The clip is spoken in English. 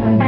time.